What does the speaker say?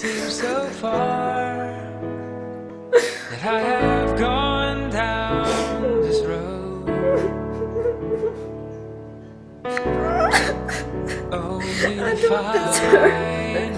seems so far that I have gone down this road. Only to find